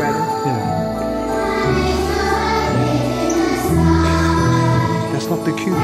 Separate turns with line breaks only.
brother.
Yeah. That's not the cue.